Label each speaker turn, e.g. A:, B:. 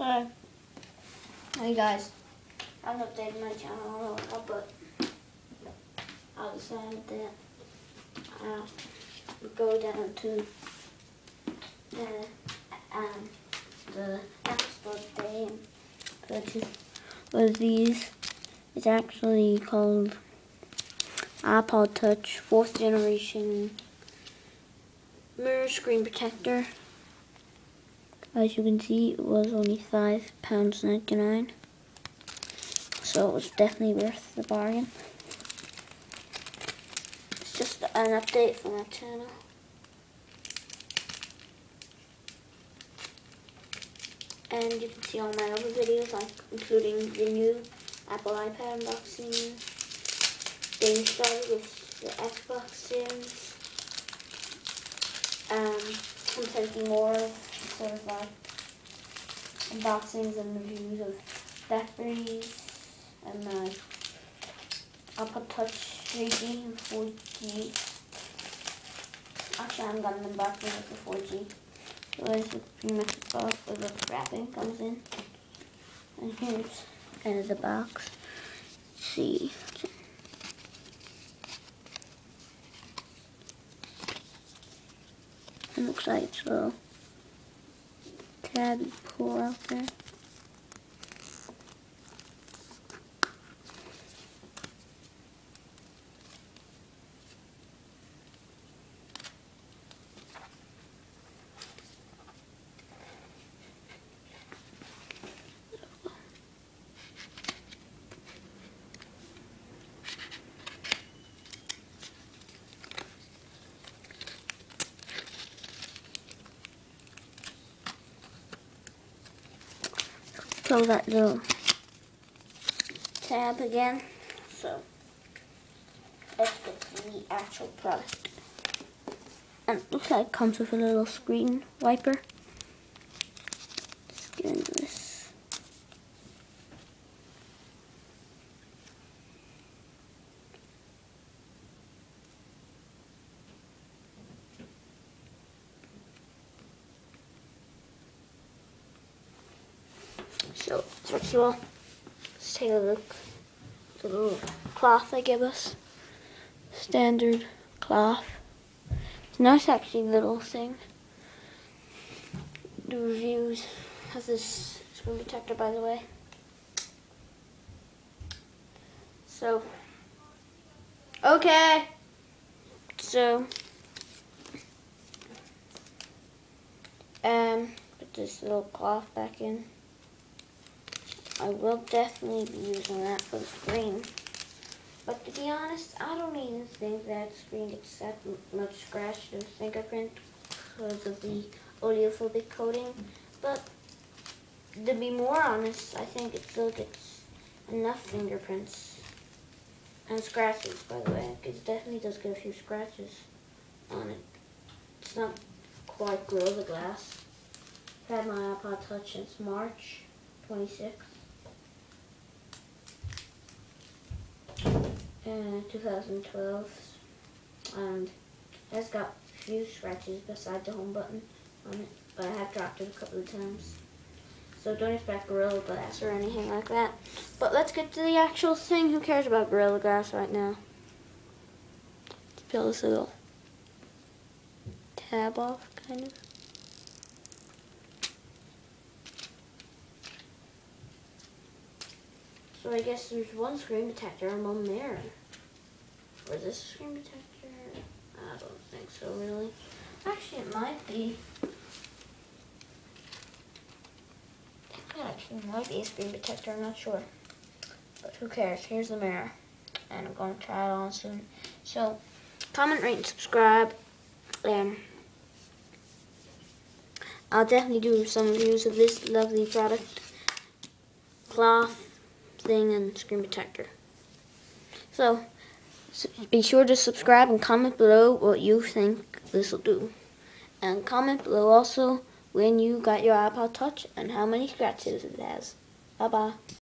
A: Hi. Hey guys. I haven't updated my channel in a while, but I decided that I'll go down to the um the Apple Store and purchase one of these. It's actually called iPod Touch fourth generation mirror screen protector. As you can see, it was only five pounds ninety nine, so it was definitely worth the bargain. It's just an update for my channel. And you can see all my other videos, like including the new Apple iPad unboxing, getting started with the Xbox Series, um, I'm taking more sort of like unboxings and reviews of Blackberries and uh, my Apple Touch 3G and 4G. Actually, I haven't gotten an unboxing of the 4G. So there's the the box where the wrapping comes in. And here's kind of the box. Let's see. It looks like it's little tabby pull out there. Close that little tab again. So let's get the actual product. And it looks like it comes with a little screen wiper. Let's get into this. So, first of all, let's take a look. The little cloth they give us. Standard cloth. It's a nice actually little thing. The reviews has this screen protector by the way. So, okay. So, um, put this little cloth back in. I will definitely be using that for the screen. But to be honest, I don't even think that screen gets that much scratch to fingerprint because of the oleophobic coating. But to be more honest, I think it still gets enough fingerprints and scratches, by the way. It definitely does get a few scratches on it. It's not quite Gorilla Glass. I've had my iPod Touch since March 26th. In 2012 and it's got a few scratches beside the home button on it but I have dropped it a couple of times. So don't expect Gorilla Glass or anything like that. But let's get to the actual thing. Who cares about Gorilla Glass right now? Let's peel this little tab off kind of So I guess there's one screen protector and one mirror. Or is this screen protector? I don't think so, really. Actually, it might be. It actually might be a screen protector, I'm not sure. But who cares? Here's the mirror. And I'm going to try it on soon. So, comment, rate, and subscribe. And I'll definitely do some reviews of this lovely product. Cloth thing and screen protector. So, be sure to subscribe and comment below what you think this will do. And comment below also when you got your iPod Touch and how many scratches it has. Bye-bye.